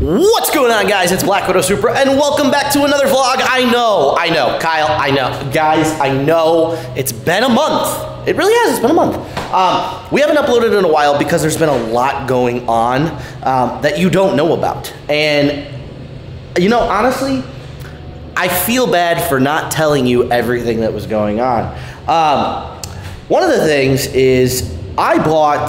What's going on, guys? It's Black Widow Supra, and welcome back to another vlog. I know, I know, Kyle, I know. Guys, I know it's been a month. It really has, it's been a month. Um, we haven't uploaded in a while because there's been a lot going on um, that you don't know about. And, you know, honestly, I feel bad for not telling you everything that was going on. Um, one of the things is I bought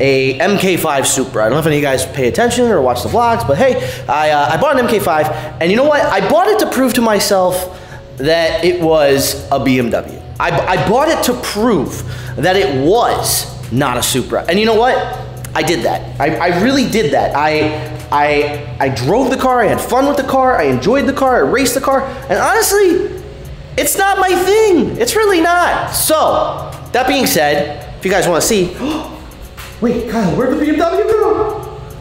a MK5 Supra. I don't know if any of you guys pay attention or watch the vlogs, but hey, I, uh, I bought an MK5, and you know what? I bought it to prove to myself that it was a BMW. I, I bought it to prove that it was not a Supra. And you know what? I did that. I, I really did that. I, I, I drove the car, I had fun with the car, I enjoyed the car, I raced the car, and honestly, it's not my thing. It's really not. So, that being said, if you guys want to see, Wait, Kyle, where'd the BMW go?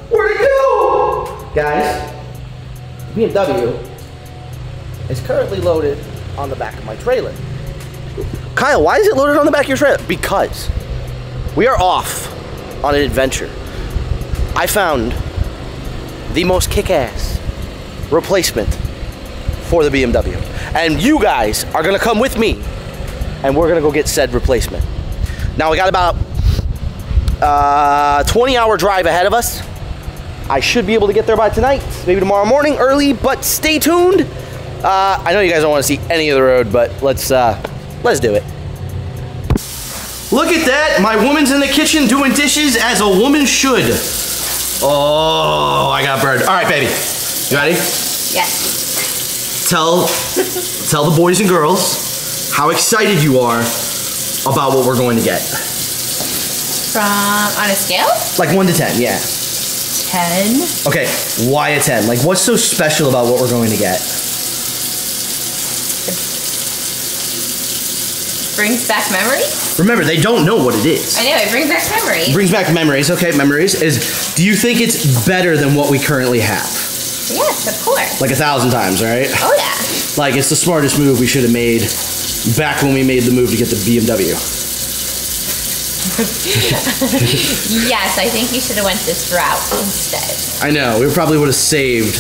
Where'd it go? Guys, BMW is currently loaded on the back of my trailer. Kyle, why is it loaded on the back of your trailer? Because we are off on an adventure. I found the most kick-ass replacement for the BMW. And you guys are gonna come with me and we're gonna go get said replacement. Now we got about uh, 20 hour drive ahead of us. I should be able to get there by tonight, maybe tomorrow morning early, but stay tuned. Uh, I know you guys don't want to see any of the road, but let's uh, let's do it. Look at that! My woman's in the kitchen doing dishes as a woman should. Oh, I got burned. All right, baby, you ready? Yes. Tell tell the boys and girls how excited you are about what we're going to get. From on a scale? Like one to ten, yeah. Ten. Okay, why a 10? Like, what's so special about what we're going to get? Brings back memories. Remember, they don't know what it is. I know it brings back memories. Brings back memories. Okay, memories. Is do you think it's better than what we currently have? yes, of course. Like a thousand times, right? oh yeah. Like it's the smartest move we should have made back when we made the move to get the BMW. Yes, I think you should have went this route instead. I know. We probably would have saved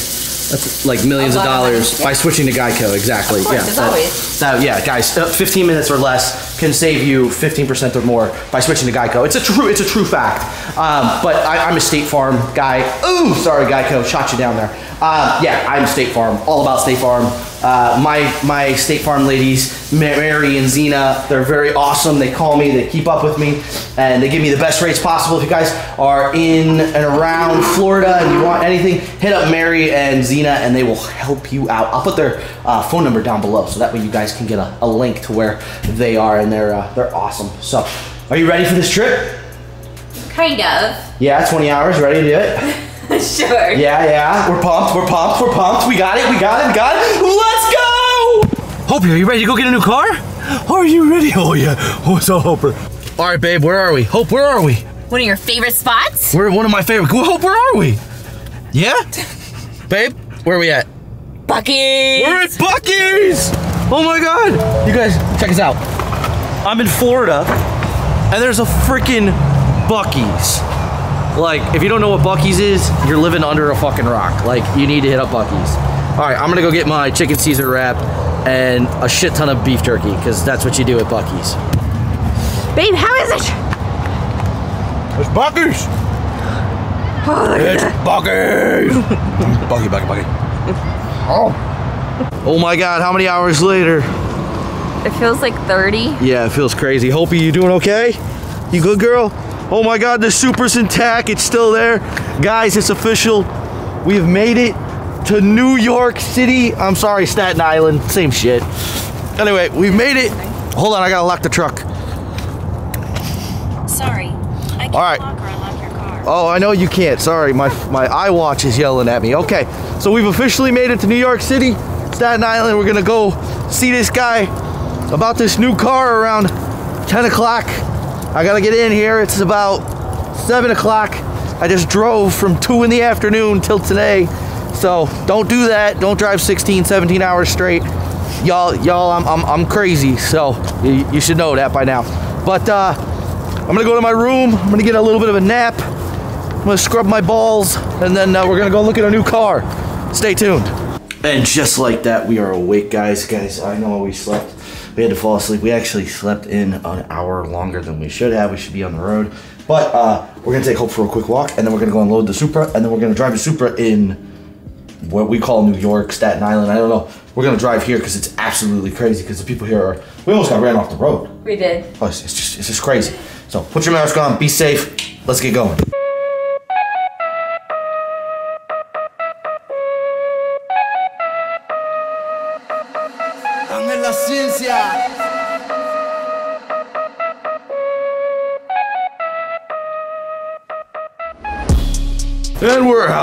like millions of lot of money, dollars yeah. by switching to Geico. Exactly. Of course, yeah. as that- always. that- yeah, guys, uh, 15 minutes or less can save you 15% or more by switching to Geico. It's a true, it's a true fact. Um, but I, I'm a State Farm guy. Ooh, sorry, Geico, shot you down there. Um, yeah, I'm State Farm, all about State Farm. Uh, my my State Farm ladies, Mary and Zena, they're very awesome. They call me, they keep up with me, and they give me the best rates possible. If you guys are in and around Florida and you want anything, hit up Mary and Zena, and they will help you out. I'll put their uh, phone number down below, so that way you guys can get a, a link to where they are, and they're uh, they're awesome. So, are you ready for this trip? Kind of. Yeah, 20 hours. Ready to do it? sure. Yeah, yeah. We're pumped. We're pumped. We're pumped. We got it. We got it. We got it. Let's! Hope, are you ready to go get a new car? Are you ready? Oh yeah. Oh, What's up, Hoper? All right, babe. Where are we? Hope, where are we? One of your favorite spots? We're one of my favorite. Hope, where are we? Yeah, babe. Where are we at? Buc-ee. We're at Buc-ee's. Oh my God! You guys, check us out. I'm in Florida, and there's a freaking Buc-ee's. Like, if you don't know what Buc-ee's is, you're living under a fucking rock. Like, you need to hit up Buc-ee's. All right, I'm gonna go get my chicken Caesar wrap and a shit ton of beef jerky, because that's what you do at Buc-ee's. Babe, how is it? It's Buc-ee's. Oh, look It's Buc-ee's. Buc-ee, Buc-ee, Buc-ee. Oh. Oh my God! How many hours later? It feels like 30. Yeah, it feels crazy. Hope you doing okay? You good, girl? Oh my God, the Supra's intact. It's still there, guys. It's official. We have made it to New York City. I'm sorry, Staten Island. Same shit. Anyway, we've made it. Hold on, I gotta lock the truck. Sorry. I can't All right. lock or unlock your car. Oh, I know you can't. Sorry, my my iWatch is yelling at me. Okay, so we've officially made it to New York City, Staten Island. We're gonna go see this guy about this new car around 10 o'clock. I gotta get in here. It's about 7 o'clock. I just drove from 2 in the afternoon till today. So don't do that. Don't drive 16, 17 hours straight. Y'all, y'all, I'm, I'm, I'm crazy. So you, you should know that by now. But uh, I'm gonna go to my room. I'm gonna get a little bit of a nap I'm gonna scrub my balls, and then uh, we're gonna go look at a new car. Stay tuned. And just like that, we are awake, guys. Guys, I know we slept. We had to fall asleep. We actually slept in an hour longer than we should have. We should be on the road. But uh, we're gonna take Hope for a quick walk, and then we're gonna go unload the Supra, and then we're gonna drive the Supra in what we call New York, Staten Island. I don't know. We're gonna drive here because it's absolutely crazy. Because the people here are. We almost got ran off the road. We did. Oh, it's, it's just it's just crazy. So put your mask on. Be safe. Let's get going.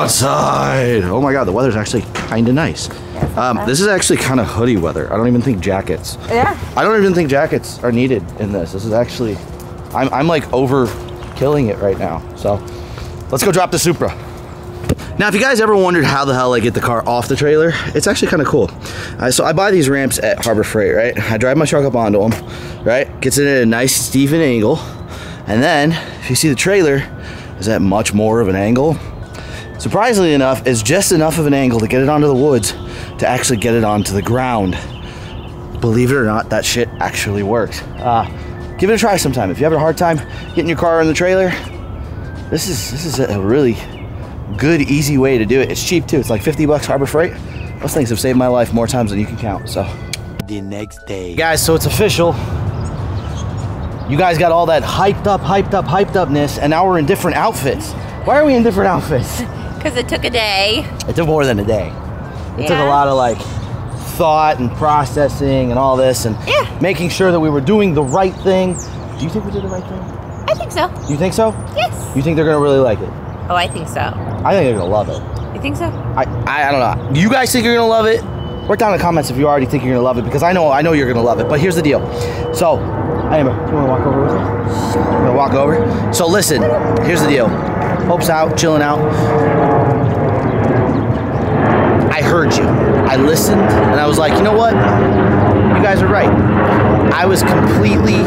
Outside. Oh my god, the weather's actually kind of nice. Um, this is actually kind of hoodie weather. I don't even think jackets. Yeah. I don't even think jackets are needed in this. This is actually, I'm, I'm like over killing it right now. So let's go drop the Supra. Now, if you guys ever wondered how the hell I get the car off the trailer, it's actually kind of cool. Uh, so I buy these ramps at Harbor Freight, right? I drive my truck up onto them, right? Gets it at a nice steven angle. And then, if you see the trailer is at much more of an angle. Surprisingly enough, it's just enough of an angle to get it onto the woods to actually get it onto the ground. Believe it or not, that shit actually works. Uh, give it a try sometime. If you have a hard time getting your car in the trailer, this is this is a really good, easy way to do it. It's cheap too. It's like 50 bucks Harbor Freight. Those things have saved my life more times than you can count. So, The next day. guys, so it's official. You guys got all that hyped up, hyped up, hyped upness, and now we're in different outfits. Why are we in different outfits? Because it took a day. It took more than a day. It took a lot of like thought and processing and all this and Yeah. making sure that we were doing the right thing. Do you think we did the right thing? I think so. You think so? Yes. You think they're gonna really like it? Oh, I think so. I think they're gonna love it. You think so? I, I, I don't know. You guys think you're gonna love it? Work down in the comments if you already think you're gonna love it because I know I know you're gonna love it. But here's the deal. So, Amber, you wanna walk over with me? You wanna walk over? So listen, here's the deal. Hope's out, chilling out. I heard you. I listened, and I was like, you know what? You guys are right. I was completely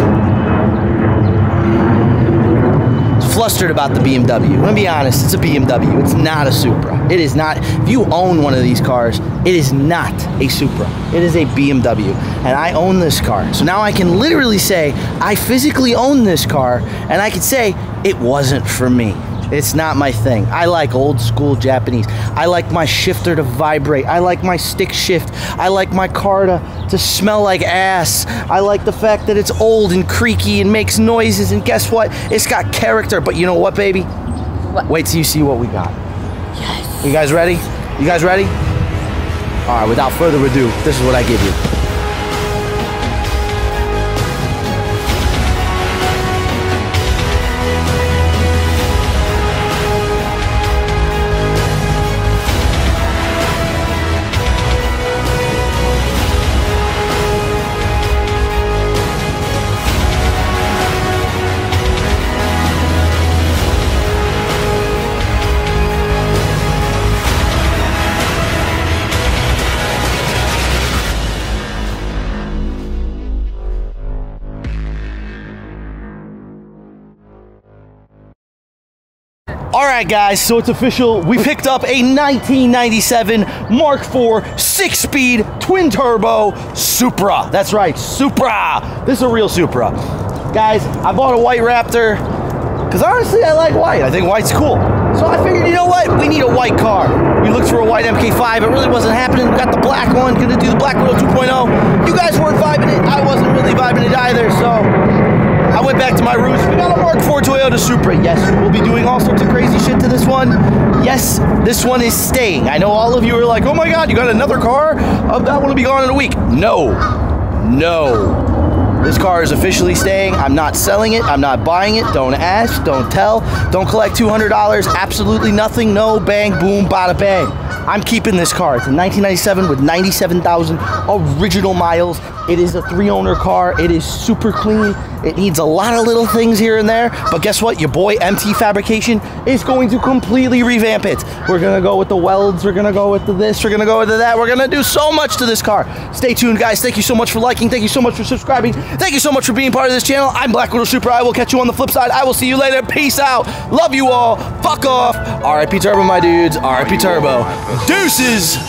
flustered about the BMW. I'm gonna be honest, it's a BMW. It's not a Supra. It is not. If you own one of these cars, it is not a Supra. It is a BMW, and I own this car. So now I can literally say I physically own this car, and I can say it wasn't for me. It's not my thing. I like old school Japanese. I like my shifter to vibrate. I like my stick shift. I like my car to, to smell like ass. I like the fact that it's old and creaky and makes noises. And guess what? It's got character. But you know what, baby? What? Wait till you see what we got. Yes. You guys ready? You guys ready? All right, without further ado, this is what I give you. All right, guys, so it's official. We picked up a 1997 Mark IV six-speed twin-turbo Supra. That's right, Supra. This is a real Supra. Guys, I bought a white Raptor because honestly, I like white. I think white's cool. So I figured, you know what? We need a white car. We looked for a white MK5. It really wasn't happening. We got the black one. Gonna do the Black Widow 2.0. You guys weren't vibing it. I wasn't really vibing it either. So went back to my roots. We got a Mark IV Toyota Supra. Yes, we'll be doing all sorts of crazy shit to this one. Yes, this one is staying. I know all of you are like, oh my god, you got another car? Oh, that one will be gone in a week. No. No. This car is officially staying. I'm not selling it. I'm not buying it. Don't ask. Don't tell. Don't collect $200. Absolutely nothing. No bang, boom, bada bang. I'm keeping this car. It's a 1997 with 97,000 original miles. It is a three-owner car. It is super clean. It needs a lot of little things here and there, but guess what? Your boy MT Fabrication is going to completely revamp it. We're gonna go with the welds. We're gonna go with the this. We're gonna go with the that. We're gonna do so much to this car. Stay tuned, guys. Thank you so much for liking. Thank you so much for subscribing. Thank you so much for being part of this channel. I'm Black Widow Supra. I will catch you on the flip side. I will see you later. Peace out. Love you all. Fuck off. RIP Turbo, my dudes. RIP Turbo. Deuces.